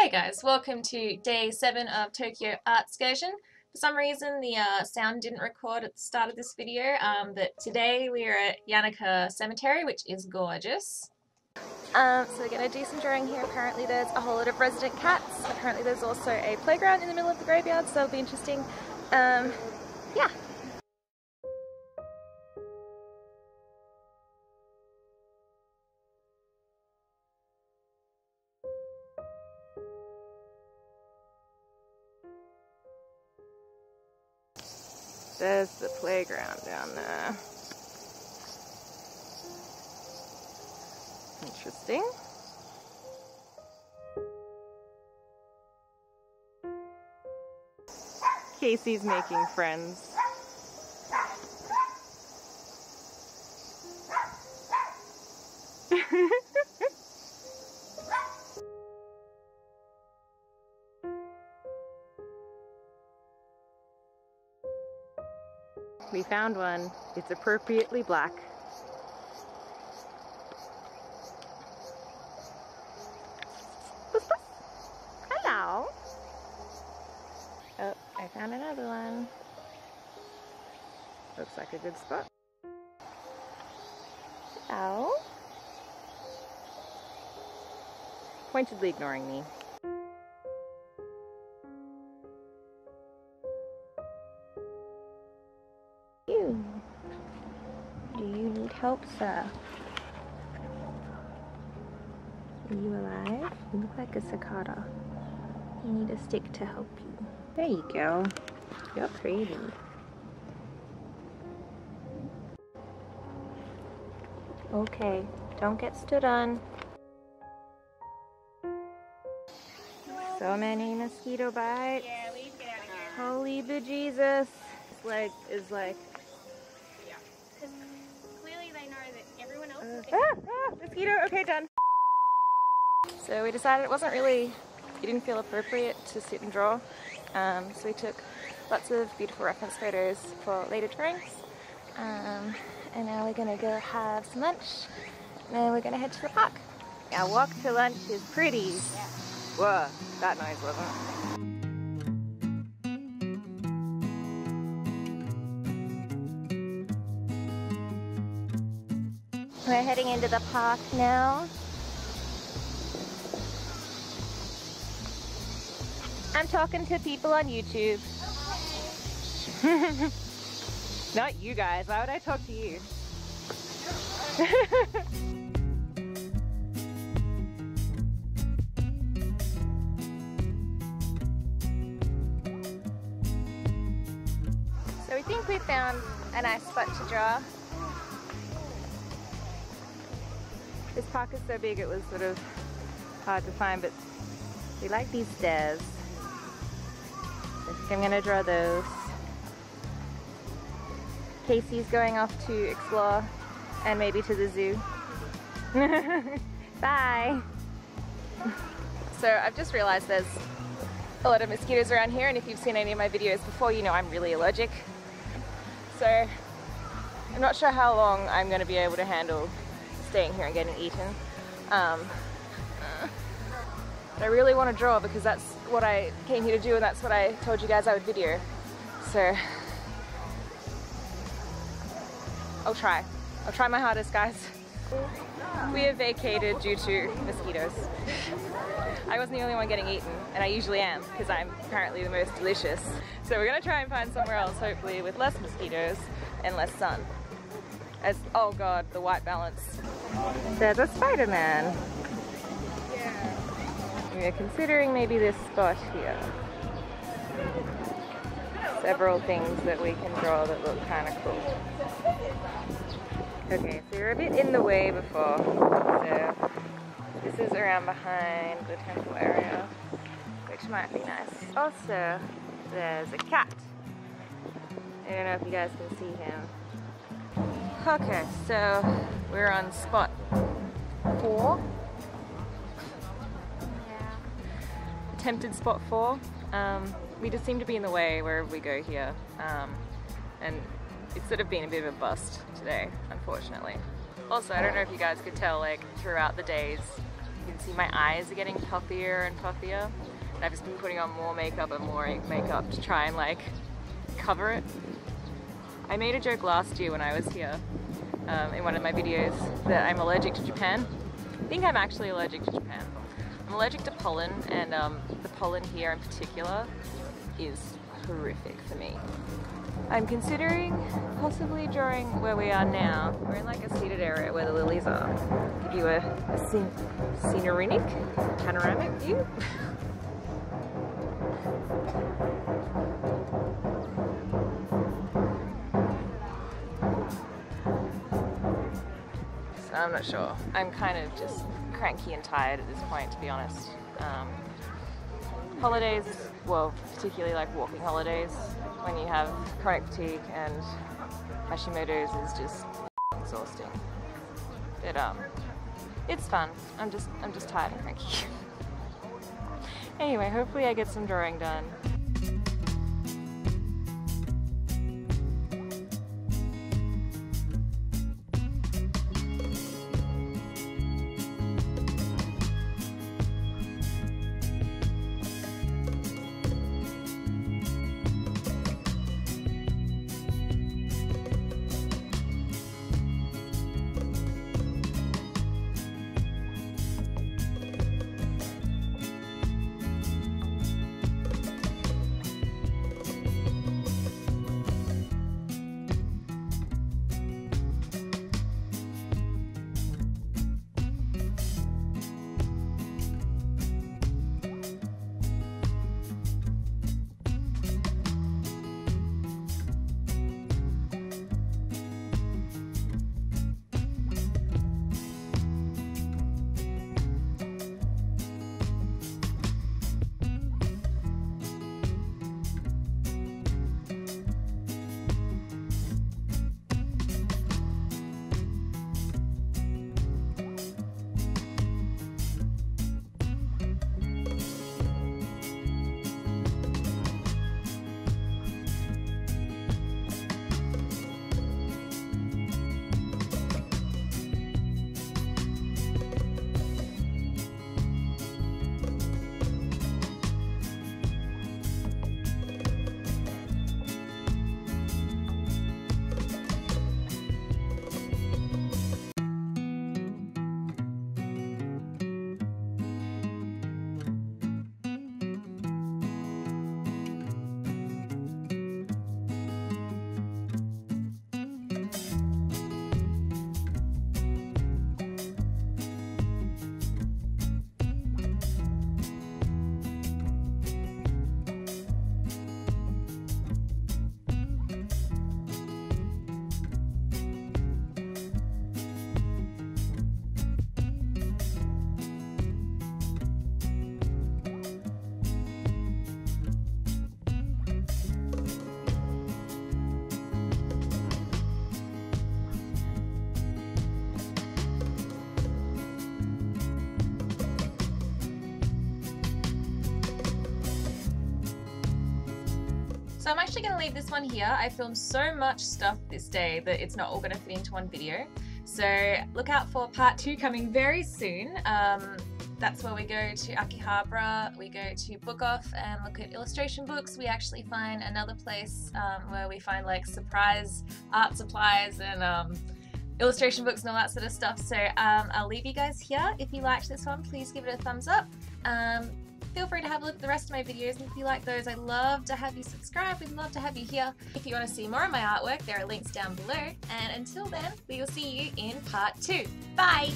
Hey guys, welcome to day 7 of Tokyo Art Artscursion. For some reason the uh, sound didn't record at the start of this video, um, but today we are at Yanaka Cemetery, which is gorgeous. Um, so we're going to do some drawing here. Apparently there's a whole lot of resident cats. Apparently there's also a playground in the middle of the graveyard, so it'll be interesting. Um, yeah. There's the playground down there. Interesting. Casey's making friends. We found one. It's appropriately black. Hello. Oh, I found another one. Looks like a good spot. Hello. Pointedly ignoring me. You need help, sir? Are you alive? You look like a cicada. You need a stick to help you. There you go. You're pretty. Okay, don't get stood on. So many mosquito bites. Yeah, we get out of here. Holy bejesus. This leg is like, ah, ah, mosquito, okay, done. So we decided it wasn't really, it didn't feel appropriate to sit and draw. Um, so we took lots of beautiful reference photos for later drawings. Um, and now we're gonna go have some lunch. And then we're gonna head to the park. Our walk to lunch is pretty. Whoa, that noise wasn't. We're heading into the park now. I'm talking to people on YouTube. Not you guys, why would I talk to you? so we think we found a nice spot to draw. This park is so big it was sort of hard to find, but we like these stairs. I think I'm gonna draw those. Casey's going off to explore and maybe to the zoo. Bye! So I've just realized there's a lot of mosquitoes around here and if you've seen any of my videos before you know I'm really allergic. So I'm not sure how long I'm to be able to handle staying here and getting eaten. Um, I really want to draw because that's what I came here to do and that's what I told you guys I would video. So I'll try. I'll try my hardest, guys. We have vacated due to mosquitoes. I wasn't the only one getting eaten, and I usually am because I'm apparently the most delicious. So we're gonna try and find somewhere else, hopefully with less mosquitoes and less sun. As, oh god, the white balance. There's a Spider-Man. We're considering maybe this spot here. Several things that we can draw that look kind of cool. Okay, so we're a bit in the way before. So this is around behind the temple area, which might be nice. Also, there's a cat. I don't know if you guys can see him. Okay, so we're on spot four. Attempted spot four. Um, we just seem to be in the way wherever we go here. Um, and it's sort of been a bit of a bust today, unfortunately. Also, I don't know if you guys could tell, like, throughout the days, you can see my eyes are getting puffier and puffier. And I've just been putting on more makeup and more makeup to try and like cover it. I made a joke last year when I was here um, in one of my videos that I'm allergic to Japan. I think I'm actually allergic to Japan. I'm allergic to pollen and um, the pollen here in particular is horrific for me. I'm considering possibly drawing where we are now. We're in like a seated area where the lilies are. Give you a, a panoramic view. I'm not sure. I'm kind of just cranky and tired at this point, to be honest. Um, holidays, well, particularly like walking holidays, when you have chronic fatigue and Hashimoto's is just exhausting. But um, it's fun. I'm just I'm just tired and cranky. anyway, hopefully I get some drawing done. So I'm actually going to leave this one here. I filmed so much stuff this day that it's not all going to fit into one video. So look out for part two coming very soon. Um, that's where we go to Akihabara, we go to Book Off and look at illustration books. We actually find another place um, where we find like surprise art supplies and um, illustration books and all that sort of stuff. So um, I'll leave you guys here. If you liked this one, please give it a thumbs up. Feel free to have a look at the rest of my videos. And if you like those I'd love to have you subscribe. We'd love to have you here. If you want to see more of my artwork there are links down below. And until then we will see you in part two. Bye